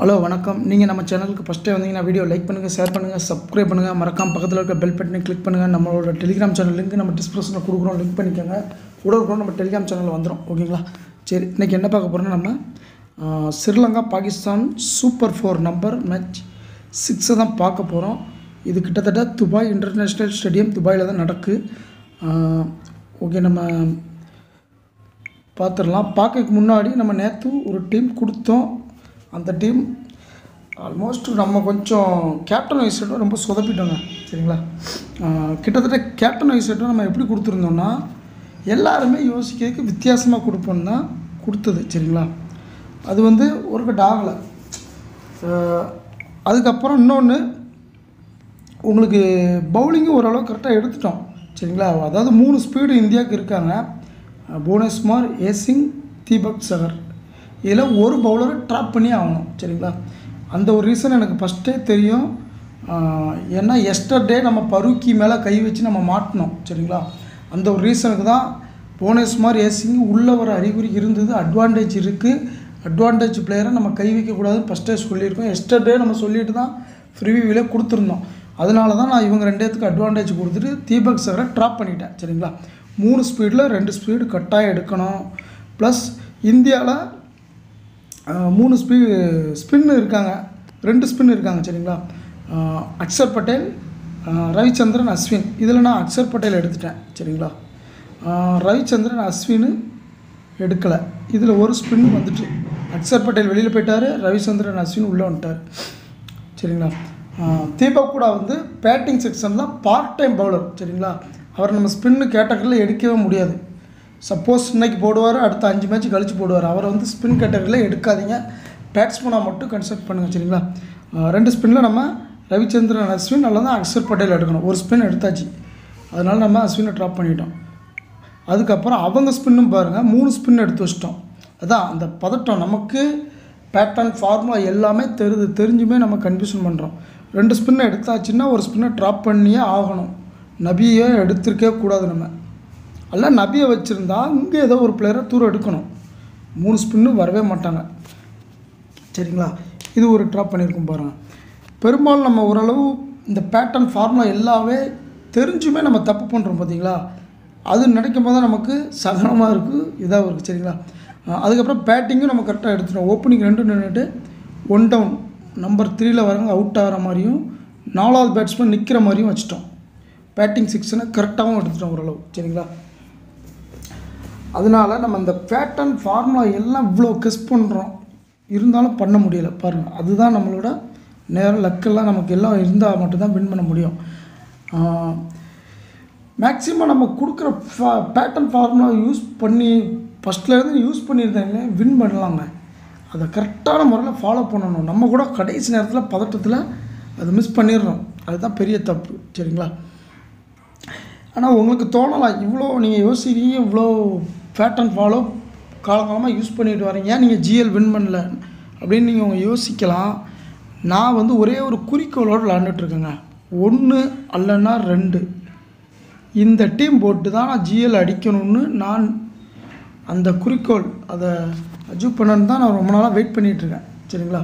Hello வணக்கம். நீங்கள் நம்ம சேனலுக்கு ஃபஸ்ட்டே வந்தீங்கன்னா வீடியோ லைக் பண்ணுங்கள் ஷேர் பண்ணுங்கள் சப்ஸ்கிரைப் பண்ணுங்கள் மறக்காம பக்கத்தில் இருக்க பெல் பட்டனை கிளிக் பண்ணுங்கள் நம்மளோட டெலிகிராம் சேனல் லிங்க் நம்ம டிஸ்கிரிப்ஷனில் கொடுக்குறோம். லிங்க் பண்ணிக்கோங்க. கூட கூட நம்ம டெலிகிராம் சேனல் வந்துடும் ஓகேங்களா சரி இன்றைக்கி என்ன பார்க்க போகிறோம்னா நம்ம Sri Lanka Pakistan super four number match சிக்ஸை தான் பார்க்க போகிறோம் இது கிட்டத்தட்ட துபாய் இன்டர்நேஷ்னல் ஸ்டேடியம் துபாயில் தான் நடக்கு. ஓகே நம்ம பார்த்துடலாம். பார்க்கறதுக்கு முன்னாடி நம்ம நேற்று ஒரு டீம் கொடுத்தோம். அந்த டீம் ஆல்மோஸ்ட் நம்ம கொஞ்சம் கேப்டன் வைசட்டும் ரொம்ப சொதப்பிட்டோங்க சரிங்களா? கிட்டத்தட்ட கேப்டன் வைசட்டும் நம்ம எப்படி கொடுத்துருந்தோம்னா எல்லாருமே யோசிக்கிறதுக்கு வித்தியாசமாக கொடுப்போம் தான் கொடுத்தது சரிங்களா? அது வந்து ஒரு கட் ஆகலை. அதுக்கப்புறம் இன்னொன்று உங்களுக்கு பவுலிங்கும் ஓரளவு கரெக்டாக எடுத்துட்டோம் சரிங்களா? அதாவது மூணு ஸ்பீடு இந்தியாவுக்கு இருக்காங்க. அஹ் ஏசிங் தீபக் சகர். இதில் ஒரு பவுலரை ட்ராப் பண்ணி ஆகணும் சரிங்களா? அந்த ஒரு ரீசன் எனக்கு ஃபஸ்ட்டே தெரியும். ஏன்னா எஸ்டர்டே நம்ம பருக்கி மேலே கை வச்சு நம்ம மாட்டினோம் சரிங்களா? அந்த ஒரு ரீசனுக்கு தான் புவனேஸ்குமார் ஏசிங் உள்ள வர அறிகுறி இருந்தது அட்வான்டேஜ் இருக்குது அட்வான்டேஜ் பிளேயரை நம்ம கை வைக்கக்கூடாதுன்னு ஃபஸ்ட்டே சொல்லியிருக்கோம். எஸ்டர்டே நம்ம சொல்லிட்டு தான் ஃப்ரீவியூவிலே கொடுத்துருந்தோம். அதனால தான் நான் இவங்க ரெண்டேத்துக்கு அட்வான்டேஜ் கொடுத்துட்டு தீபக் சகரை ட்ராப் பண்ணிட்டேன் சரிங்களா? மூணு ஸ்பீடில் ரெண்டு ஸ்பீடு கட்டாயம் எடுக்கணும். ப்ளஸ் இந்தியாவில் மூணு ஸ்பீ ஸ்பின்னு இருக்காங்க. ரெண்டு ஸ்பின் இருக்காங்க சரிங்களா? அக்ஷர் பட்டேல் ரவிச்சந்திரன் அஸ்வின். இதில் நான் அக்ஷர் பட்டேல் எடுத்துட்டேன் சரிங்களா? ரவிச்சந்திரன் அஸ்வின் எடுக்கலை. இதில் ஒரு ஸ்பின் வந்துட்டு அக்ஷர் பட்டேல் வெளியில் போயிட்டார் ரவிச்சந்திரன் அஸ்வின் உள்ளே வந்துட்டார் சரிங்களா? தீபக் கூட வந்து பேட்டிங் செக்ஷனில் பார்ட் டைம் பவுலர் சரிங்களா? அவர் நம்ம ஸ்பின்னு கேட்டகரியில் எடுக்கவே முடியாது. சப்போஸ் இன்றைக்கி போடுவார் அடுத்த அஞ்சு மேட்ச் கழிச்சு போடுவார். அவரை வந்து ஸ்பின் கேட்டகரியில் எடுக்காதீங்க. பேட்ஸ்மேனாக மட்டும் கன்சல்ட் பண்ணுங்கள் சரிங்களா? ரெண்டு ஸ்பின்னில் நம்ம ரவிச்சந்திரன் அஸ்வின் அல்லது அக்ஷர் பட்டேல் எடுக்கணும். ஒரு ஸ்பின் எடுத்தாச்சு. அதனால் நம்ம அஸ்வினை ட்ராப் பண்ணிட்டோம். அதுக்கப்புறம் அவங்க ஸ்பின்னும் பாருங்கள் மூணு ஸ்பின் எடுத்து வச்சிட்டோம். அதான் அந்த பதட்டம். நமக்கு பேட்டர்ன் ஃபார்முலா எல்லாமே தெரிது தெரிஞ்சுமே நம்ம கன்ஃபியூஷன் பண்ணுறோம் ரெண்டு ஸ்பின்னை எடுத்தாச்சுன்னா ஒரு ஸ்பின்னை ட்ராப் பண்ணியே ஆகணும். நபியே எடுத்திருக்கவே கூடாது நம்ம. அல்ல நபியை வச்சுருந்தா இங்கே ஏதோ ஒரு பிளேயரை தூரம் எடுக்கணும். மூணு ஸ்பின்னு வரவே மாட்டாங்க. சரிங்களா? இது ஒரு ட்ராப் பண்ணியிருக்கோம் பாருங்கள் பெரும்பாலும் நம்ம ஓரளவு இந்த பேட்டர்ன் ஃபார்முலா எல்லாமே தெரிஞ்சுமே நம்ம தப்பு பண்ணுறோம் பார்த்தீங்களா அது நினைக்கும் போது தான் நமக்கு சகனமாக இருக்குது இதாக இருக்குது சரிங்களா? அதுக்கப்புறம் பேட்டிங்கும் நம்ம கரெக்டாக எடுத்துட்டோம். ஓப்பனிங் ரெண்டு நின்றுட்டு ஒன் டவுன் நம்பர் த்ரீயில் வரவங்க அவுட் ஆகிற மாதிரியும் நாலாவது பேட்ஸ்மேன் நிற்கிற மாதிரியும் வச்சுட்டோம். பேட்டிங் சிக்ஸ்னை கரெக்டாகவும் எடுத்துட்டோம் ஓரளவு. சரிங்களா? அதனால நம்ம இந்த பேட்டர்ன் ஃபார்முலா எல்லாம் இவ்வளோ கெஸ் பண்ணுறோம் இருந்தாலும் பண்ண முடியலை. பாருங்கள் அதுதான் நம்மளோட நேரம் லக்கெல்லாம் நமக்கு எல்லாம் இருந்தால் மட்டும்தான் வின் பண்ண முடியும். மேக்ஸிமம் நம்ம கொடுக்குற பேட்டர்ன் ஃபார்முலா யூஸ் பண்ணி ஃபஸ்ட்லேருந்து யூஸ் பண்ணியிருந்தாங்க வின் பண்ணலாங்க. அதை கரெக்டான முறையில் ஃபாலோ பண்ணணும். நம்ம கூட கடைசி நேரத்தில் பதட்டத்தில் அதை மிஸ் பண்ணிடுறோம். அதுதான் பெரிய தப்பு. சரிங்களா? ஆனால் உங்களுக்கு தோணலாம். இவ்வளோ நீங்கள் யோசிக்கிறீங்க இவ்வளோ பேட்டர்ன் ஃபாலோ காலகாலமாக யூஸ் பண்ணிட்டு வரீங்க ஏன் நீங்கள் ஜிஎல் வின் பண்ணல? அப்படின்னு நீங்கள் உங்கள் யோசிக்கலாம். நான் வந்து ஒரே ஒரு குறிக்கோளோடு விளாண்டுட்ருக்கேங்க ஒன்று அல்லன்னா ரெண்டு. இந்த டீம் போட்டு தான் நான் ஜிஎல் அடிக்கணும்னு நான் அந்த குறிக்கோள் அதை அச்சீவ் பண்ணணுன்னு தான் நான் ரொம்ப நாளாக வெயிட் பண்ணிகிட்ருக்கேன் சரிங்களா?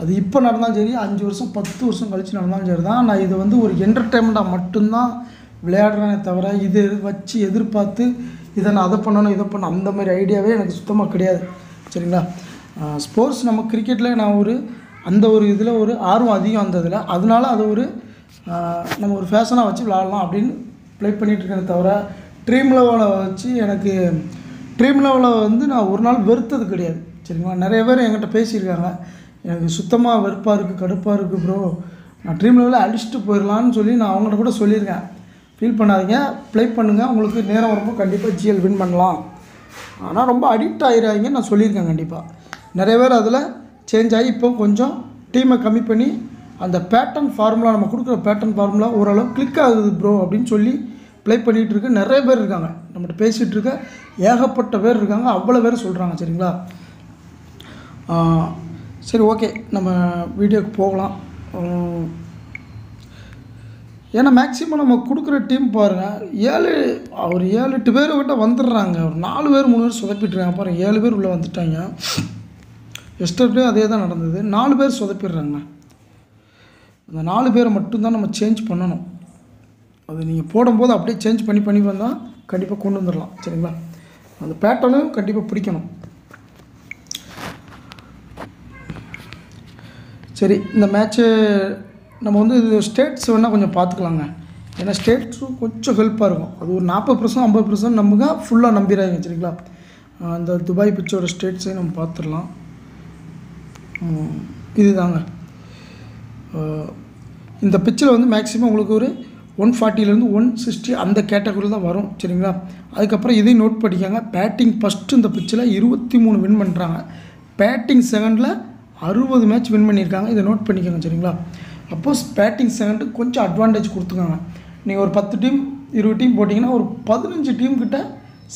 அது இப்போ நடந்தாலும் சரி அஞ்சு வருஷம் பத்து வருஷம் கழித்து நடந்தாலும் சரி தான் நான் இது வந்து ஒரு என்டர்டெயின்மெண்ட்டாக மட்டும்தான் விளையாடுறேனே தவிர இது வச்சு எதிர்பார்த்து இதை நான் அதை பண்ணணும் இதை பண்ணணும் அந்த மாதிரி ஐடியாவே எனக்கு சுத்தமாக கிடையாது. சரிங்களா? ஸ்போர்ட்ஸ் நம்ம கிரிக்கெட்டில் நான் ஒரு அந்த ஒரு இதில் ஒரு ஆர்வம் அதிகம் அந்த இதில் அதனால அது ஒரு நம்ம ஒரு ஃபேஷனாக வச்சு விளையாடலாம் அப்படின்னு ப்ளே பண்ணிகிட்டு இருக்கேனே தவிர ட்ரீம் லெவலில் வச்சு எனக்கு ட்ரீம் லெவலில் வந்து நான் ஒரு நாள் வெறுத்தது கிடையாது. சரிங்களா? நிறைய பேர் என்கிட்ட பேசியிருக்காங்க. எனக்கு சுத்தமாக வெறுப்பாக இருக்குது கடுப்பாக இருக்குது ப்ரோ நான் ட்ரீம் லெவலில் அழிச்சிட்டு போயிடலான்னு சொல்லி நான் அவங்கள்ட்ட கூட சொல்லியிருக்கேன். ஃபீல் பண்ணாதீங்க. ப்ளே பண்ணுங்கள் உங்களுக்கு நேரம் வரும்போது கண்டிப்பாக ஜிஎல் வின் பண்ணலாம். ஆனால் ரொம்ப அடிக்ட் ஆகிடாதீங்க நான் சொல்லியிருக்கேன் கண்டிப்பாக நிறைய பேர் அதில் சேஞ்ச் ஆகி இப்போ கொஞ்சம் டீமை கம்மி பண்ணி அந்த பேட்டர்ன் ஃபார்முலா நம்ம கொடுக்குற பேட்டர்ன் ஃபார்முலா ஓரளவு கிளிக் ஆகுது ப்ரோ அப்படின்னு சொல்லி ப்ளே பண்ணிகிட்டு இருக்க நிறைய பேர் இருக்காங்க. நம்மகிட்ட பேசிகிட்டு இருக்க ஏகப்பட்ட பேர் இருக்காங்க. அவ்வளோ பேர் சொல்கிறாங்க சரிங்களா? சரி ஓகே நம்ம வீடியோக்கு போகலாம். ஏன்னா மேக்ஸிமம் நம்ம கொடுக்குற டீம் பாருங்கள் ஏழு ஒரு ஏழு எட்டு பேர் கிட்ட வந்துடுறாங்க. ஒரு நாலு பேர் மூணு பேர் சொதப்பிட்டுருக்காங்க. பாருங்கள் ஏழு பேர் உள்ளே வந்துட்டாங்க. எஸ்டர்டே அதே தான் நடந்தது. நாலு பேர் சொதப்பிடுறாங்க. அந்த நாலு பேரை மட்டும்தான் நம்ம சேஞ்ச் பண்ணணும். அது நீங்கள் போடும்போது அப்படியே சேஞ்ச் பண்ணி பண்ணி வந்தால் கண்டிப்பாக கொண்டு வந்துடலாம். சரிங்களா? அந்த பேட்டர்னும் கண்டிப்பாக பிடிக்கணும். சரி இந்த மேட்ச்சு நம்ம வந்து இது ஸ்டேட்ஸ் வேணால் கொஞ்சம் பார்த்துக்கலாங்க. ஏன்னா ஸ்டேட்ஸும் கொஞ்சம் ஹெல்ப்பாக இருக்கும். அது ஒரு நாற்பது பர்சன்ட் ஐம்பது பர்சன்ட் நமக்கு ஃபுல்லாக நம்பிடாங்க சரிங்களா? அந்த துபாய் பிச்சோட ஸ்டேட்ஸையும் நம்ம பார்த்துடலாம். இதுதாங்க. இந்த பிச்சில் வந்து மேக்ஸிமம் உங்களுக்கு ஒரு ஒன் ஃபார்ட்டிலேருந்து ஒன் சிக்ஸ்டி அந்த கேட்டகரியில் தான் வரும் சரிங்களா? அதுக்கப்புறம் இதையும் நோட் பண்ணிக்கோங்க. பேட்டிங் ஃபஸ்ட்டு இந்த பிச்சில் இருபத்தி மூணு வின் பண்ணுறாங்க பேட்டிங் செகண்டில் அறுபது மேட்ச் வின் பண்ணியிருக்காங்க. இதை நோட் பண்ணிக்கோங்க சரிங்களா? அப்போஸ் பேட்டிங் செகண்டு கொஞ்சம் அட்வான்டேஜ் கொடுத்துக்கோங்க நீங்கள் ஒரு பத்து டீம் இருபது டீம் போட்டிங்கன்னா ஒரு பதினஞ்சு டீம் கிட்ட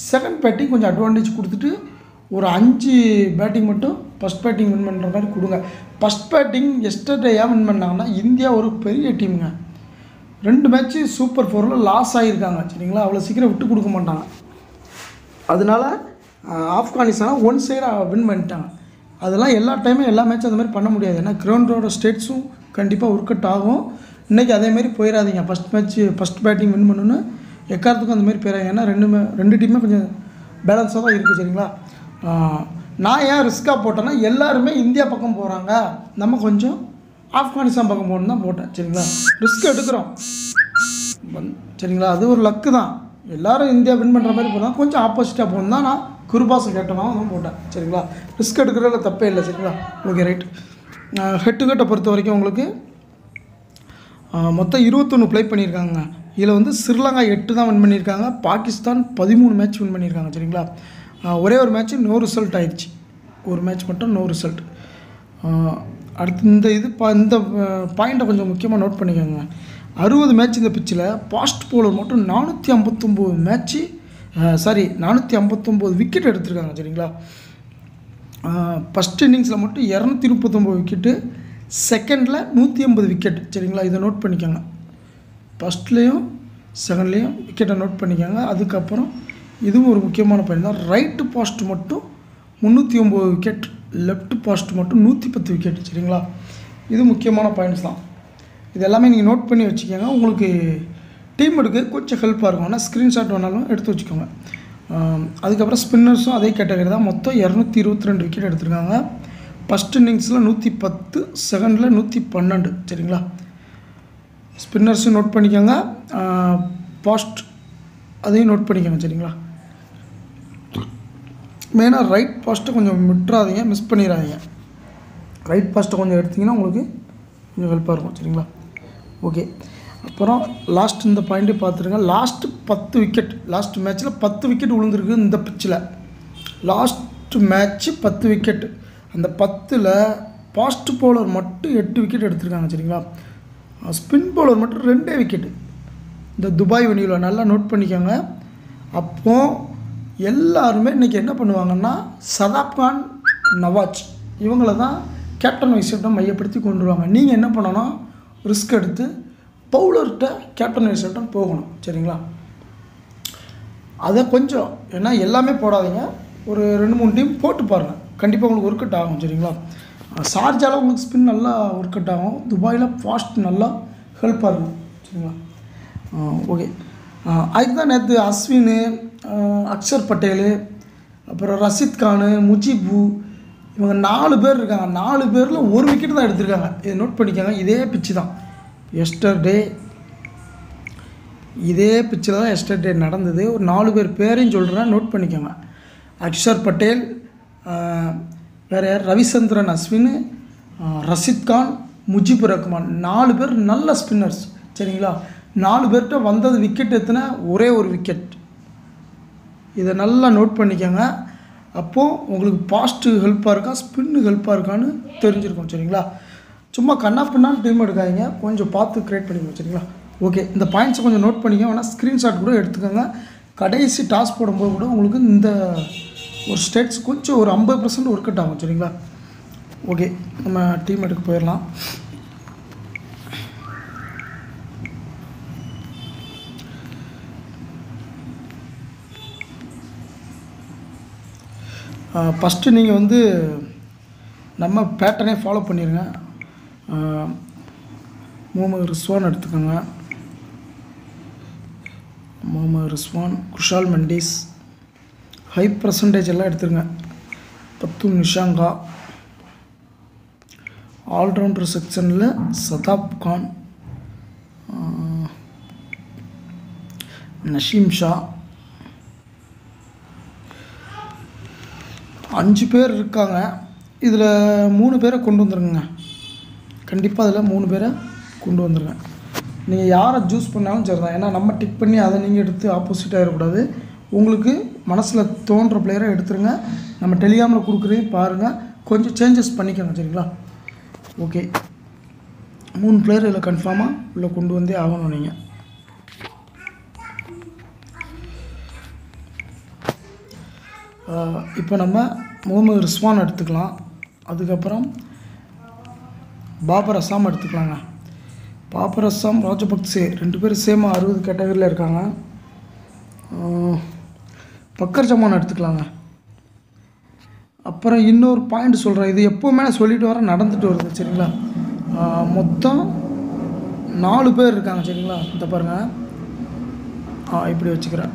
செகண்ட் பேட்டிங் கொஞ்சம் அட்வான்டேஜ் கொடுத்துட்டு ஒரு அஞ்சு பேட்டிங் மட்டும் ஃபஸ்ட் பேட்டிங் வின் பண்ணுற மாதிரி கொடுங்க. ஃபஸ்ட் பேட்டிங் எஸ்டர்டேயாக வின் பண்ணாங்கன்னா இந்தியா ஒரு பெரிய டீமுங்க ரெண்டு மேட்ச்சு சூப்பர் ஃபோரில் லாஸ் ஆகியிருக்காங்க சரிங்களா? அவ்வளோ சீக்கிரம் விட்டு கொடுக்க மாட்டாங்க. அதனால அஹ், ஆப்கானிஸ்தானை ஒன் சைடாக வின் பண்ணிட்டாங்க. அதெல்லாம் எல்லா டைமும் எல்லா மேட்சும் அந்த மாதிரி பண்ண முடியாது. ஏன்னா கிரவுண்டோட ஸ்டேட்ஸும் கண்டிப்பாக ஒர்க் அவுட் ஆகும். இன்றைக்கி அதேமாரி போயிடாதீங்க first match first batting win பண்ணணுன்னு எக்காரத்துக்கும் அந்த மாதிரி போயிடாங்க ஏன்னா ரெண்டுமே ரெண்டு டீமே கொஞ்சம் பேலன்ஸாக தான் இருக்குது சரிங்களா? நான் ஏன் ரிஸ்க்காக போட்டேன்னா எல்லாருமே இந்தியா பக்கம் போகிறாங்க நம்ம கொஞ்சம் ஆப்கானிஸ்தான் பக்கம் போகணுன்னு தான் போட்டேன் சரிங்களா? ரிஸ்க் எடுக்கிறோம். வந் சரிங்களா? அது ஒரு லக்கு தான். எல்லாரும் இந்தியா வின் பண்ணுற மாதிரி போனால் கொஞ்சம் ஆப்போசிட்டாக போகணும் தான் நான் குருபாசம் கேட்டனாவும் தான் போட்டேன் சரிங்களா? ரிஸ்க் எடுக்கிறதுல தப்பே இல்லை சரிங்களா? ஓகே ரைட் ஹெட்டு ஹெட்டை பொறுத்த வரைக்கும் உங்களுக்கு மொத்தம் இருபத்தொன்று ப்ளே பண்ணியிருக்காங்க. இதில் வந்து ஸ்ரீலங்கா எட்டு தான் வின் பண்ணியிருக்காங்க. பாகிஸ்தான் பதிமூணு மேட்ச் வின் பண்ணியிருக்காங்க சரிங்களா? ஒரே ஒரு மேட்ச் நோ ரிசல்ட் ஆயிடுச்சு. ஒரு மேட்ச் மட்டும் நோ ரிசல்ட் அடுத்து இந்த இது பா இந்த பாயிண்ட்டை கொஞ்சம் முக்கியமாக நோட் பண்ணிக்கோங்க. அறுபது மேட்ச் இந்த பிச்சில் ஃபாஸ்ட் போலர் மட்டும் நானூற்றி ஐம்பத்தொம்போது மேட்ச்சு சாரி நானூற்றி ஐம்பத்தொம்போது விக்கெட் எடுத்திருக்காங்க சரிங்களா? ஃபஸ்ட் இன்னிங்ஸில் மட்டும் இரநூத்தி முப்பத்தொம்போது விக்கெட்டு செகண்டில் நூற்றி ஐம்பது விக்கெட் சரிங்களா? இதை நோட் பண்ணிக்கோங்க. ஃபஸ்ட்லேயும் செகண்ட்லேயும் விக்கெட்டை நோட் பண்ணிக்கோங்க. அதுக்கப்புறம் இதுவும் ஒரு முக்கியமான பாயிண்ட் தான். ரைட்டு பாஸ்ட் மட்டும் முந்நூற்றி ஒம்பது விக்கெட் லெஃப்ட் பாஸ்ட் மட்டும் நூற்றி பத்து விக்கெட் சரிங்களா? இது முக்கியமான பாயிண்ட்ஸ் தான். இது எல்லாமே நீங்கள் நோட் பண்ணி வச்சுக்கோங்க. உங்களுக்கு டீம் எடுக்க கொஞ்சம் ஹெல்ப்பாக இருக்கும். ஆனால் ஸ்க்ரீன்ஷாட் வேணாலும் எடுத்து வச்சுக்கோங்க. அதுக்கப்புறம் ஸ்பின்னர்ஸும் அதே கேட்டகரி தான். மொத்தம் இரநூத்தி இருபத்தி ரெண்டு விக்கெட் எடுத்திருக்காங்க. ஃபஸ்ட் இன்னிங்ஸில் நூற்றி பத்து செகண்டில் நூற்றி பன்னெண்டு சரிங்களா? ஸ்பின்னர்ஸும் நோட் பண்ணிக்கோங்க. பாஸ்ட் அதையும் நோட் பண்ணிக்கோங்க சரிங்களா? மெயினாக ரைட் பாஸ்ட்டை கொஞ்சம் விட்டுறாதீங்க மிஸ் பண்ணிடாதீங்க. ரைட் பாஸ்ட்டை கொஞ்சம் எடுத்திங்கன்னா உங்களுக்கு கொஞ்சம் ஹெல்ப்பாக இருக்கும் சரிங்களா? ஓகே அப்புறம் லாஸ்ட் இந்த பாயிண்ட்டே பார்த்துருங்க. லாஸ்ட்டு பத்து விக்கெட் லாஸ்ட் மேட்ச்சில் பத்து விக்கெட் விழுந்திருக்கு இந்த பிச்சில் லாஸ்ட் மேட்ச்சு பத்து விக்கெட் அந்த பத்தில் ஃபாஸ்ட் பவுலர் மட்டும் எட்டு விக்கெட் எடுத்திருக்காங்க சரிங்களா? ஸ்பின் பவுலர் மட்டும் ரெண்டே விக்கெட்டு இந்த துபாய் வெனியூவில் நல்லா நோட் பண்ணிக்கோங்க. அப்போது எல்லாருமே இன்றைக்கி என்ன பண்ணுவாங்கன்னா சதாப்கான் நவாஜ் இவங்கள தான் கேப்டன் வைஸ் மையப்படுத்தி கொண்டு வருவாங்க நீங்கள் என்ன பண்ணணும்? ரிஸ்க் எடுத்து பவுலர்கிட்ட கேப்டன் வைஸ் போகணும் சரிங்களா? அதை கொஞ்சம் ஏன்னா எல்லாமே போடாதீங்க. ஒரு ரெண்டு மூணு டீம் போட்டு பாருங்கள் கண்டிப்பாக உங்களுக்கு ஒர்க் அவுட் ஆகும் சரிங்களா? ஷார்ஜாவில் உங்களுக்கு ஸ்பின் நல்லா ஒர்க் அவுட் ஆகும். துபாயில் ஃபாஸ்ட் நல்லா ஹெல்ப்பாக இருக்கும் சரிங்களா? ஓகே அதுக்கு தான் நேற்று அஸ்வின் அக்ஷர் பட்டேல் அப்புறம் ரஷித் கானு முஜிபு இவங்க நாலு பேர் இருக்காங்க. நாலு பேரில் ஒரு விக்கெட் தான் எடுத்திருக்காங்க. இதை நோட் பண்ணிக்கோங்க. இதே பிச்சு தான். எஸ்டர்டே இதே பிச்சில் தான் எஸ்டர்டே நடந்தது. ஒரு நாலு பேர் பேரையும் சொல்கிறேன் நோட் பண்ணிக்கோங்க. அக்ஷர் பட்டேல் வேறு யார்? ரவிச்சந்திரன் அஸ்வின் ரஷித்கான் ரஷித் கான் முஜிபுர் ரஹ்மான். நாலு பேர் நல்ல ஸ்பின்னர்ஸ் சரிங்களா? நாலு பேர்கிட்ட வந்தது விக்கெட் எத்தனை ஒரே ஒரு விக்கெட் இதை நல்லா நோட் பண்ணிக்கோங்க. அப்போது உங்களுக்கு பாஸ்ட்டு ஹெல்ப்பாக இருக்கா? ஸ்பின்னு ஹெல்ப்பாக இருக்கான்னு தெரிஞ்சிருக்கும். சரிங்களா? சும்மா கண்ணா பின்னான்னு டீம் எடுக்காதீங்க. கொஞ்சம் பார்த்து க்ரியேட் பண்ணி சரிங்களா? ஓகே இந்த பாயிண்ட்ஸை கொஞ்சம் நோட் பண்ணிக்கோங்க வேணால் ஸ்க்ரீன்ஷாட் கூட எடுத்துக்கோங்க. கடைசி டாஸ் போடும்போது கூட உங்களுக்கு இந்த ஒரு ஸ்டேட்ஸ் கொஞ்சம் ஒரு ஐம்பது பர்சன்ட் ஒர்க் அவுட் ஆகும் சரிங்களா? ஓகே நம்ம டீம் எடுக்க போயிடலாம். ஃபஸ்ட்டு நீங்கள் வந்து நம்ம பேட்டர்னே ஃபாலோ பண்ணிடுங்க முகமது ரிஸ்வான் எடுத்துக்கோங்க. முகமது ரிஸ்வான் குஷால் மெண்டிஸ். ஹை பர்சன்டேஜ் எல்லாம் எடுத்துருங்க. பத்து நிஷாங்கா. ஆல்ரவுண்டர் செக்ஷனில் சதாப் கான். நஷீம் ஷா. அஞ்சு பேர் இருக்காங்க. இதில் மூணு பேரை கொண்டு வந்துருங்க. கண்டிப்பாக அதில் மூணு பேரை கொண்டு வந்துடுவேன் நீங்கள் யாரை சூஸ் பண்ணாலும் சரி தான் ஏன்னா நம்ம டிக் பண்ணி அதை நீங்கள் எடுத்து ஆப்போசிட்டாக இருக்கக்கூடாது. உங்களுக்கு மனசில் தோன்ற பிளேயரை எடுத்துருங்க. நம்ம டெலிகாமில் கொடுக்குறதையும் பாருங்கள் கொஞ்சம் சேஞ்சஸ் பண்ணிக்கோங்க சரிங்களா? ஓகே மூணு பிளேயர் இதில் கன்ஃபார்மாக உள்ளே கொண்டு வந்தே ஆகணும் நீங்கள் இப்போ நம்ம முகமது ரிஸ்வான் எடுத்துக்கலாம். அதுக்கப்புறம் பாபர் அசாம் எடுத்துக்கலாங்க. பாபர் அசாம் ராஜபக்சே ரெண்டு பேரும் சேமாக அறுபது கேட்டகரியில் இருக்காங்க. பக்கர் ஜமான் எடுத்துக்கலாங்க. அப்புறம் இன்னொரு பாயிண்ட் சொல்கிறேன் இது எப்போவுமே நான் சொல்லிட்டு வர நடந்துட்டு வருது சரிங்களா? மொத்தம் நாலு பேர் இருக்காங்க சரிங்களா? இந்த பாருங்கள் இப்படி வச்சுக்கிறேன்.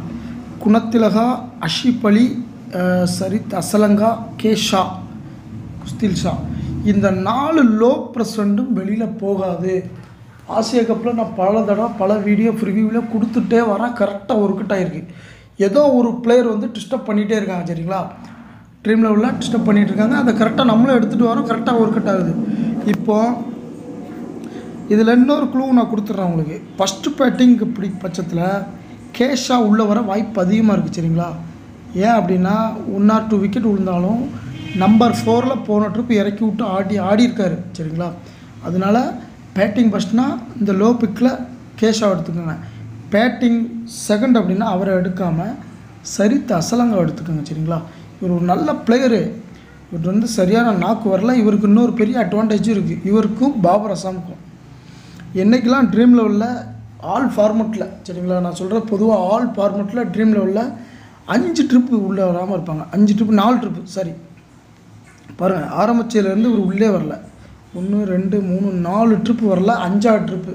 குணத்திலகா அஷிப் அலி சரித் அசலங்கா கே ஷா குஸ்தில் ஷா. இந்த நாலு லோ ப்ரெசண்ட்டும் வெளியில் போகாது. ஆசியா கப்பில் நான் பல தடவை பல வீடியோ ப்ரிவியூவில் கொடுத்துட்டே வரேன். கரெக்டாக ஒர்க் ஆகிருக்கு ஏதோ ஒரு பிளேயர் வந்து டிஸ்டர்ப் பண்ணிகிட்டே இருக்காங்க சரிங்களா? ட்ரீம் லெவலில் டிஸ்டர்ப் பண்ணிகிட்டு இருக்காங்க. அதை கரெக்டாக நம்மளும் எடுத்துகிட்டு வரோம். கரெக்டாக ஒர்க் ஆகுது. இப்போது இதில் இன்னொரு க்ளூ நான் கொடுத்துட்றேன் உங்களுக்கு. ஃபஸ்ட்டு பேட்டிங் இப்படி பட்சத்தில் கேஷாக உள்ளே வர வாய்ப்பு அதிகமாக இருக்குது சரிங்களா? ஏன் அப்படின்னா ஒன் ஆர் டூ விக்கெட் விழுந்தாலும் நம்பர் ஃபோரில் போன ட்ரிப் இறக்கி விட்டு ஆடி ஆடி இருக்காரு சரிங்களா? அதனால பேட்டிங் ஃபஸ்ட்னா இந்த லோ பிக்கில் கேஷாக எடுத்துக்கோங்க. பேட்டிங் செகண்ட் அப்படின்னா அவரை எடுக்காமல் சரித்து அசலங்க எடுத்துக்கோங்க சரிங்களா? இவர் ஒரு நல்ல பிளேயரு இவர் வந்து சரியான நாக்கு வரல. இவருக்கு இன்னொரு பெரிய அட்வான்டேஜும் இருக்குது இவருக்கும் பாபர் அசாமுக்கும். என்றைக்கெல்லாம் ட்ரீம் லெவலில் ஆல் ஃபார்மெட்டில் சரிங்களா? நான் சொல்கிற பொதுவாக ஆல் ஃபார்மெட்டில் ட்ரீம் லெவலில் அஞ்சு ட்ரிப்பு உள்ளே வராமல் இருப்பாங்க. அஞ்சு ட்ரிப்பு நாலு ட்ரிப்பு சாரி பாருங்கள் ஆரம்பிச்சதுலேருந்து இவர் உள்ளே வரல. ஒன்று ரெண்டு மூணு நாலு ட்ரிப்பு வரல அஞ்சாவது ட்ரிப்பு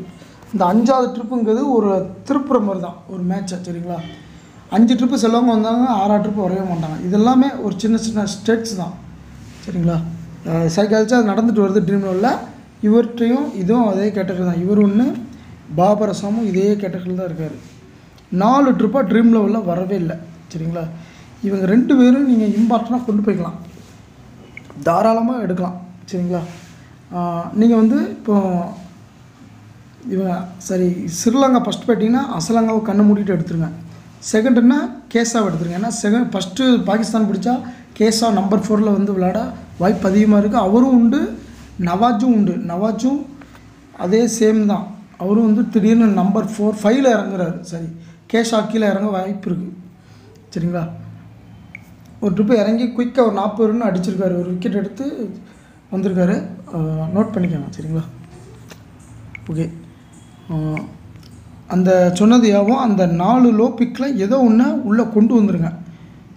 இந்த அஞ்சாவது ட்ரிப்புங்கிறது ஒரு திருப்புற மாதிரி தான் ஒரு மேட்சை சரிங்களா? அஞ்சு ட்ரிப்பு செல்லவங்க வந்தாங்க ஆறாவது ட்ரிப்பு வரவே மாட்டாங்க. இது எல்லாமே ஒரு சின்ன சின்ன ஸ்டேட்ஸ் தான் சரிங்களா? சைக்காலஜி அது நடந்துட்டு வருது ட்ரீம் லெவலில் இவர்கிட்டையும் இதுவும் அதே கேட்டகரி தான். இவர் ஒன்று பாபரசாமும் இதே கேட்டகரியில் தான் இருக்கார். நாலு ட்ரிப்பாக ட்ரீம் லெவலில் வரவே இல்லை சரிங்களா? இவங்க ரெண்டு பேரும் நீங்கள் இம்பார்ட்டண்ட்டாக கொண்டு போய்க்கலாம். தாராளமாக எடுக்கலாம். சரிங்களா? நீங்கள் வந்து இப்போ இவங்க சரி ஸ்ரீலங்கா ஃபஸ்ட் போயிட்டிங்கன்னா அசலங்காவை கண்ணை மூடிட்டு எடுத்துருங்க. செகண்டுன்னா கேஸாவை எடுத்துருங்க. ஏன்னா செகண்ட் ஃபஸ்ட்டு பாகிஸ்தான் பிடிச்சா கேஸா நம்பர் ஃபோரில் வந்து விளாட வாய்ப்பு அதிகமாக இருக்குது அவரும் உண்டு நவாஜும் உண்டு. நவாஜும் அதே சேம் தான். அவரும் வந்து திடீர்னு நம்பர் ஃபோர் ஃபைவ்ல இறங்குறாரு. சரி கேஷா கீழே இறங்க வாய்ப்பு இருக்குது சரிங்களா? ஒரு ட்ரிப்பு இறங்கி குயிக்காக ஒரு நாற்பது ரன் அடிச்சிருக்காரு. ஒரு விக்கெட் எடுத்து வந்திருக்காரு. நோட் பண்ணிக்கோங்க சரிங்களா? ஓகே அந்த சொன்னது யாவும் அந்த நாலு லோ பிக்கில் ஏதோ ஒன்று உள்ளே கொண்டு வந்துருங்க.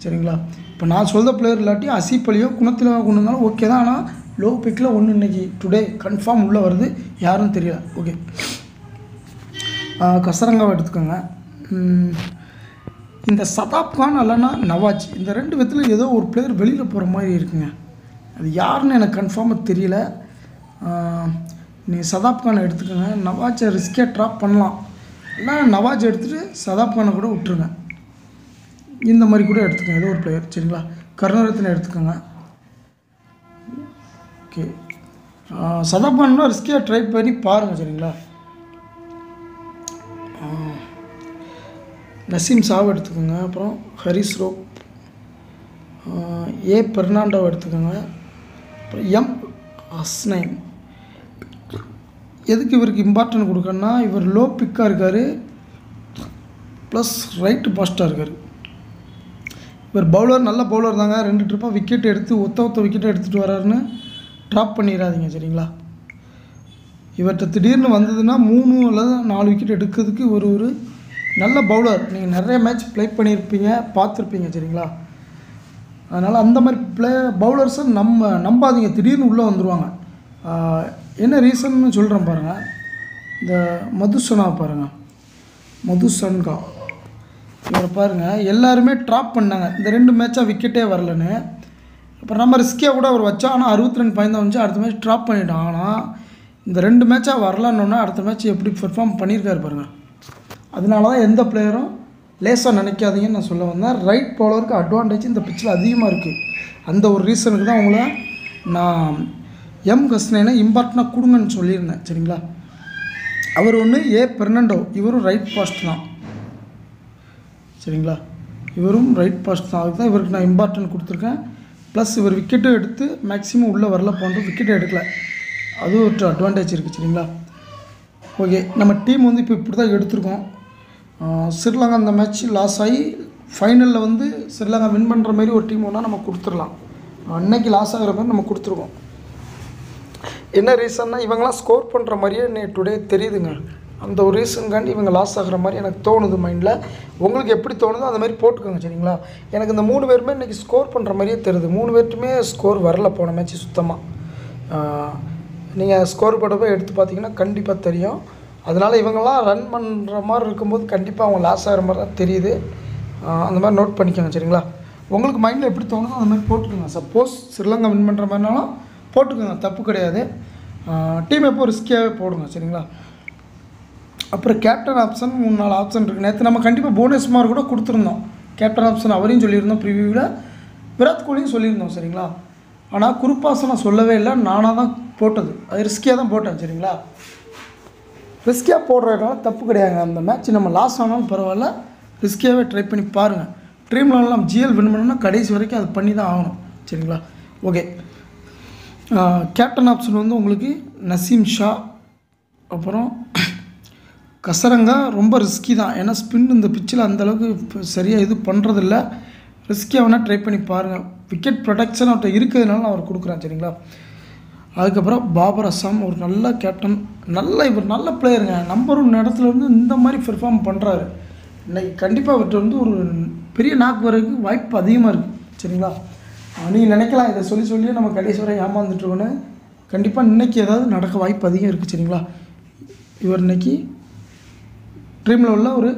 சரிங்களா? இப்போ நான் சொல்கிற பிளேயர் இல்லாட்டி அசிப்பலியோ குணத்தில் கொண்டு வந்தாலும் ஓகே தான். ஆனால் லோ பிக்கில் ஒன்று இன்னைக்கு டுடே கன்ஃபார்ம் உள்ளே வருது. யாரும் தெரியல. ஓகே கசரங்காவை எடுத்துக்கோங்க. இந்த சதாப் கான் இல்லைன்னா நவாஜ் இந்த ரெண்டு விதத்தில் ஏதோ ஒரு பிளேயர் வெளியில் போகிற மாதிரி இருக்குங்க. அது யாருன்னு எனக்கு கன்ஃபார்மாக தெரியல. நீங்கள் சதாப் கானை எடுத்துக்கோங்க. நவாஜை ரிஸ்கே ட்ராப் பண்ணலாம். இல்லை நவாஜ் எடுத்துகிட்டு சதாப் கானை கூட விட்டுருங்க. இந்த மாதிரி கூட எடுத்துக்கோங்க. ஏதோ ஒரு பிளேயர் சரிங்களா? கருணரத்னை எடுத்துக்கோங்க. ஓகே சதாப் கான்னா ரிஸ்கியாக ட்ரை பண்ணி பாருங்கள் சரிங்களா? நசீம் சாவ் எடுத்துக்கோங்க. அப்புறம் ஹரிஸ் ரோப். ஏ பெர்னாண்டோ எடுத்துக்கோங்க. அப்புறம் எம் அஸ்னைம் எதுக்கு இவருக்கு இம்பார்ட்டன்ட் கொடுக்கணும்னா இவர் லோ பிக்காக இருக்கார். ப்ளஸ் ரைட்டு பாஸ்ட்டாக இருக்கார். இவர் பவுலர் நல்ல பவுலர் தாங்க. ரெண்டு ட்ரிப்பாக விக்கெட் எடுத்து ஒத்த ஒத்த விக்கெட்டை எடுத்துகிட்டு வராருன்னு ட்ராப் பண்ணிடாதீங்க சரிங்களா? இவர்கிட்ட திடீர்னு வந்ததுன்னா மூணு அல்லது நாலு விக்கெட் எடுக்கிறதுக்கு ஒரு ஒரு நல்ல பவுலர் நீங்கள் நிறைய மேட்ச் ப்ளே பண்ணியிருப்பீங்க பார்த்துருப்பீங்க சரிங்களா? அதனால் அந்த மாதிரி ப்ளே பவுலர்ஸை நம்ம நம்பாதீங்க. திடீர்னு உள்ளே வந்துடுவாங்க என்ன ரீசன்னு சொல்கிறேன் பாருங்கள் இந்த மதுசனா பாருங்கள் மதுசன்கா. இவரை பாருங்கள் எல்லாருமே ட்ராப் பண்ணாங்க. இந்த ரெண்டு மேட்சாக விக்கெட்டே வரலன்னு. அப்புறம் நம்ம ரிஸ்கே கூட அவர் வச்சா ஆனால் அறுபத்தி ரெண்டு பாயிண்ட் தான் வந்துச்சு. அடுத்த மேட்ச் ட்ராப் பண்ணிட்டான். ஆனால் இந்த ரெண்டு மேட்சாக வரலன்னொன்னே அடுத்த மேட்ச் எப்படி பெர்ஃபார்ம் பண்ணியிருக்காரு பாருங்கள் அதனால தான் எந்த பிளேயரும் லேசாக நினைக்காதீங்கன்னு நான் சொல்ல வந்தேன். ரைட் பவுலருக்கு அட்வான்டேஜ் இந்த பிச்சில் அதிகமாக இருக்குது அந்த ஒரு ரீசனுக்கு தான் உங்களை நான் எம் கஸ்னேனை இம்பார்ட்டனாக கொடுங்கன்னு சொல்லியிருந்தேன். சரிங்களா? அவர் ஒன்று ஏ பெர்னண்டோ இவரும் ரைட் பாஸ்ட் தான். சரிங்களா? இவரும் ரைட் பாஸ்ட் தான். அதுக்கு தான் இவருக்கு நான் இம்பார்ட்டன்ட் கொடுத்துருக்கேன். ப்ளஸ் இவர் விக்கெட்டும் எடுத்து மேக்ஸிமம் உள்ளே வரல போன்ற விக்கெட்டும் எடுக்கல. அதுவும் ஒரு அட்வான்டேஜ் இருக்குது சரிங்களா? ஓகே நம்ம டீம் வந்து இப்போ இப்படி தான் எடுத்திருக்கோம். ஸ்ரீலங்கா அந்த மேட்ச் லாஸ் ஆகி ஃபைனலில் வந்து ஸ்ரீலங்கா வின் பண்ணுற மாதிரி ஒரு டீம் ஒன்றா நம்ம கொடுத்துடலாம். அன்னைக்கு லாஸ் ஆகிற மாதிரி நம்ம கொடுத்துருக்கோம். என்ன ரீசன்னா இவங்களாம் ஸ்கோர் பண்ணுற மாதிரியே நே டுடே தெரியுதுங்க. அந்த ஒரு ரீசன்காண்டி இவங்க லாஸ் ஆகிற மாதிரி எனக்கு தோணுது மைண்டில் உங்களுக்கு எப்படி தோணுதோ அந்த மாதிரி போட்டுக்கோங்க சரிங்களா? எனக்கு இந்த மூணு பேருமே இன்றைக்கி ஸ்கோர் பண்ணுற மாதிரியே தெரியுது. மூணு பேர்ட்டுமே ஸ்கோர் வரல போன மேட்ச் சுத்தமாக நீங்கள் ஸ்கோர் போட எடுத்து பார்த்தீங்கன்னா கண்டிப்பாக தெரியும். அதனால் இவங்கெல்லாம் ரன் பண்ணுற மாதிரி இருக்கும்போது கண்டிப்பாக அவங்க லாஸ் ஆகிற மாதிரி தான் தெரியுது. அந்த மாதிரி நோட் பண்ணிக்கோங்க சரிங்களா? உங்களுக்கு மைண்டில் எப்படி தோணுதோ அந்த மாதிரி போட்டுக்கோங்க. சப்போஸ் ஸ்ரீலங்கா வின் பண்ணுற மாதிரினாலும் போட்டுக்கோங்க தப்பு கிடையாது. டீம் எப்போ ரிஸ்கியாகவே போடுங்க சரிங்களா? அப்புறம் கேப்டன் ஆப்ஷன் மூணு நாலு ஆப்ஷன் இருக்குது நேற்று நம்ம கண்டிப்பாக புவனேஸ்குமார் கூட கொடுத்துருந்தோம். கேப்டன் ஆப்ஷன் அவரையும் சொல்லியிருந்தோம் ப்ரிவியூவில் விராட் கோலியும் சொல்லியிருந்தோம் சரிங்களா? ஆனால் குருப்பாசனம் சொல்லவே இல்லை. நானாக தான் போட்டது. அது ரிஸ்கியாக தான் போட்டேன் சரிங்களா? ரிஸ்கியாக போடுறதுனால தப்பு கிடையாதுங்க அந்த மேட்ச் நம்ம லாஸ் ஆனாலும் பரவாயில்ல. ரிஸ்கியாகவே ட்ரை பண்ணி பாருங்கள் ட்ரீம் லெவலில் நம்ம ஜிஎல் வின் பண்ணணும்னா கடைசி வரைக்கும் அது பண்ணி தான் ஆகணும். சரிங்களா? ஓகே கேப்டன் ஆப்ஷன் வந்து உங்களுக்கு நசீம் ஷா அப்புறம் கசரங்கா ரொம்ப ரிஸ்கி தான். ஏன்னா ஸ்பின் இந்த பிச்சில் அந்தளவுக்கு சரியாக இது பண்ணுறதில்ல ரிஸ்கியாக வேணால் ட்ரை பண்ணி பாருங்கள் விக்கெட் ப்ரொடக்ஷன் அவர்கிட்ட இருக்கிறதுனால நான் அவர் கொடுக்குறேன். சரிங்களா? அதுக்கப்புறம் பாபர் அசாம் ஒரு நல்ல கேப்டன் நல்ல இவர் நல்ல பிளேயருங்க நம்பர் ஒன் இடத்துல இருந்து இந்த மாதிரி பெர்ஃபார்ம் பண்ணுறாரு இன்னைக்கு கண்டிப்பாக அவர்கிட்ட வந்து ஒரு பெரிய நாக்கு வரதுக்கு வாய்ப்பு அதிகமாக இருக்குது சரிங்களா? நீங்கள் நினைக்கலாம் இதை சொல்லி சொல்லி நம்ம கடைசி வரை ஏமாந்துட்டுருக்கோன்னு கண்டிப்பாக இன்றைக்கி ஏதாவது நடக்க வாய்ப்பு அதிகம் இருக்குது சரிங்களா? இவர் இன்னைக்கு ட்ரீம் லெவலில் ஒரு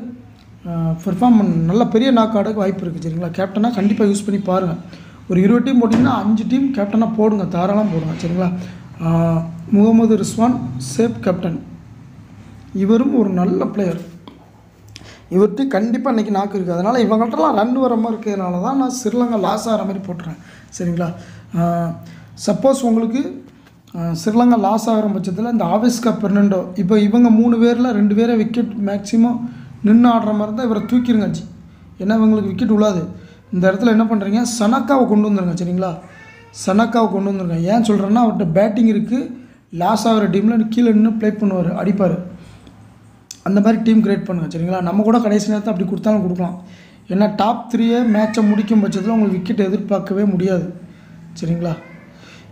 பெர்ஃபார்ம் நல்ல பெரிய நாக் ஆடக்கு வாய்ப்பு இருக்குது சரிங்களா? கேப்டனாக கண்டிப்பாக யூஸ் பண்ணி பாருங்கள் ஒரு இருபது டீம் போட்டிங்கன்னா அஞ்சு டீம் கேப்டனாக போடுங்க தாராளம் போடுங்க சரிங்களா? முகமது ரிஸ்வான் சேஃப் கேப்டன் இவரும் ஒரு நல்ல பிளேயர் இவர்கிட்ட கண்டிப்பாக இன்றைக்கி நாக்கு இருக்குது அதனால் இவங்கள்ட்டலாம் ரன் வர மாதிரி இருக்கிறதுனால தான் நான் ஸ்ரீலங்கா லாஸ் ஆகிற மாதிரி போட்டுறேன் சரிங்களா? சப்போஸ் உங்களுக்கு ஸ்ரீலங்கா லாஸ் ஆகிற பட்சத்தில் இந்த ஆவிஸ்கா பெர்னண்டோ இப்போ இவங்க மூணு பேரில் ரெண்டு பேரை விக்கெட் மேக்ஸிமம் நின்று ஆடுற மாதிரி தான் இவரை தூக்கிடுங்க ஏன்னா இவங்களுக்கு விக்கெட் உள்ளாது இந்த இடத்துல என்ன பண்ணுறீங்க சனக்காவை கொண்டு வந்துருங்க சரிங்களா? சனக்காவை கொண்டு வந்துருங்க. ஏன் சொல்கிறேன்னா அவர்கிட்ட பேட்டிங் இருக்குது லாஸ் ஆகிற டீமில் கீழே நின்று ப்ளே பண்ணுவார் அடிப்பார். அந்த மாதிரி டீம் கிரியேட் பண்ணுங்கள் சரிங்களா? நம்ம கூட கடைசி நேரத்தை அப்படி கொடுத்தாலும் கொடுக்கலாம். ஏன்னா டாப் த்ரீயே மேட்சை முடிக்கும் பட்சத்தில் உங்களுக்கு விக்கெட் எதிர்பார்க்கவே முடியாது சரிங்களா?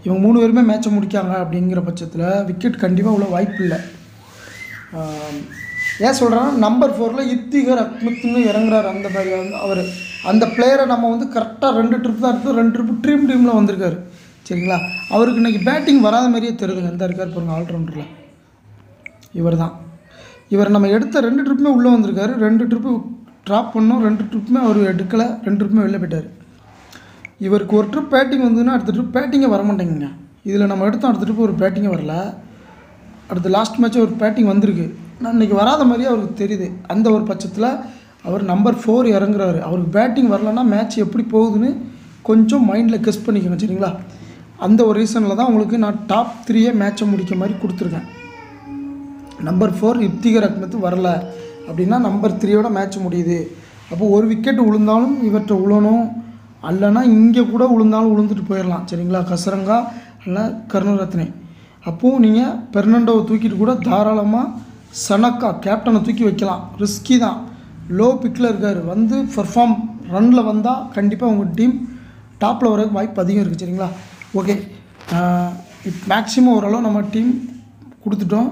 இவங்க மூணு பேருமே மேட்சை முடிக்காங்க அப்படிங்கிற பட்சத்தில் விக்கெட் கண்டிப்பாக உள்ள வாய்ப்பு இல்லை. ஏன் சொல்கிறேன்னா நம்பர் ஃபோரில் இத்திகர் அக்மத்துன்னு இறங்குறாரு அந்த மாதிரி அவர். அந்த பிளேயரை நம்ம வந்து கரெக்டாக ரெண்டு ட்ரிப் தான் எடுத்து ரெண்டு ட்ரிப் ட்ரீம் டீமில் வந்திருக்காரு. சரிங்களா? அவருக்கு இன்றைக்கி பேட்டிங் வராத மாதிரியே தெரியுதுங்க. எந்த இருக்கார் பாருங்க ஆல்ரவுண்டரில் இவர் தான் இவர் நம்ம எடுத்த ரெண்டு ட்ரிப்புமே உள்ளே வந்திருக்காரு. ரெண்டு ட்ரிப்பு ட்ராப் பண்ணோம். ரெண்டு ட்ரிப்புமே அவர் எடுக்கலை. ரெண்டு ட்ரிப்புமே வெளில போயிட்டார். இவருக்கு ஒரு ட்ரிப் பேட்டிங் வந்ததுன்னா அடுத்த ட்ரிப் பேட்டிங்கே வர மாட்டேங்குங்க இதில் நம்ம எடுத்தோம் அடுத்த ட்ரிப் ஒரு பேட்டிங்கே வரல. அடுத்த லாஸ்ட் மேட்ச் ஒரு பேட்டிங் வந்திருக்கு. நான் இன்றைக்கி வராத மாதிரியே அவருக்கு தெரியுது. அந்த ஒரு பட்சத்தில் அவர் நம்பர் ஃபோர் இறங்குறாரு. அவருக்கு பேட்டிங் வரலன்னா மேட்ச் எப்படி போகுதுன்னு கொஞ்சம் மைண்டில் கெஸ் பண்ணிக்கணும் சரிங்களா? அந்த ஒரு ரீசனில் தான் உங்களுக்கு நான் டாப் த்ரீயே மேட்சை முடிக்க மாதிரி கொடுத்துருக்கேன். நம்பர் ஃபோர் இப்திகர் அக்மத்து வரல அப்படின்னா நம்பர் த்ரீயோட மேட்ச் முடியுது. அப்போ ஒரு விக்கெட் விழுந்தாலும் இவற்றை உழணும். அல்லனா இங்கே கூட விழுந்தாலும் விழுந்துட்டு போயிடலாம் சரிங்களா? கசரங்கா இல்லை கருணரத்னே. அப்போது நீங்கள் பெர்னண்டோவை தூக்கிட்டு கூட தாராளமாக சனக்கா கேப்டனை தூக்கி வைக்கலாம். ரிஸ்கி தான். லோ பிக்கில் இருக்கார். வந்து பெர்ஃபார்ம் ரனில் வந்தால் கண்டிப்பாக உங்கள் டீம் டாப்பில் வர வாய்ப்பு அதிகம் இருக்குது சரிங்களா? ஓகே இப்போ மேக்ஸிமம் ஓரளவு நம்ம டீம் கொடுத்துட்டோம்.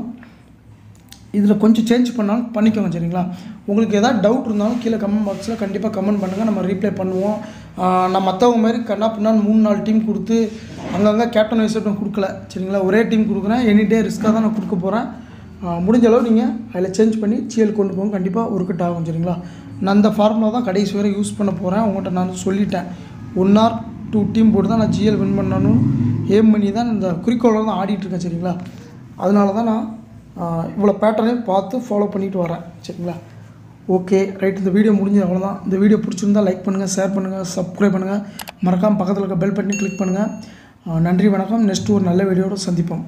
இதில் கொஞ்சம் சேஞ்ச் பண்ணாலும் பண்ணிக்கோங்க. சரிங்களா? உங்களுக்கு எதாவது டவுட் இருந்தாலும் கீழே கமெண்ட் பாக்ஸில் கண்டிப்பாக கமெண்ட் பண்ணுங்கள் நம்ம ரீப்ளை பண்ணுவோம். நம்ம நான் மற்றவங்க மாதிரி கண்ணா பின்னான்னு மூணு நாலு டீம் கொடுத்து அங்கங்கே கேப்டன் வைஸ் கொடுக்கல. சரிங்களா? ஒரே டீம் கொடுக்குறேன். எனி டே ரிஸ்க்காக தான் நான் கொடுக்க போகிறேன் முடிஞ்ச அளவு நீங்கள் அதில் சேஞ்ச் பண்ணி ஜிஎல் கொண்டு போங்க. கண்டிப்பாக ஒர்க்கட் ஆகும் சரிங்களா? நான் அந்த ஃபார்முலா தான் கடைசி வரை யூஸ் பண்ண போகிறேன் உங்கள்கிட்ட நான் சொல்லிட்டேன். ஒன் ஆர் டூ டீம் போட்டு தான் நான் ஜிஎல் வின் பண்ணணும். ஏம் பண்ணி தான் இந்த குறிக்கோளில் தான் ஆடிட்டுருக்கேன் சரிங்களா? அதனால தான் நான் இவ்வளோ பேட்டர்னையும் பார்த்து ஃபாலோ பண்ணிட்டு வரேன் சரிங்களா? ஓகே ரைட் இந்த வீடியோ முடிஞ்சது அவ்வளோதான் இந்த வீடியோ பிடிச்சிருந்தா லைக் பண்ணுங்கள் ஷேர் பண்ணுங்கள் சப்ஸ்கிரைப் பண்ணுங்கள் மறக்காமல் பக்கத்தில் இருக்க பெல் பட்டனை கிளிக் பண்ணுங்கள் நன்றி வணக்கம். நெக்ஸ்ட் ஒரு நல்ல வீடியோட சந்திப்போம்.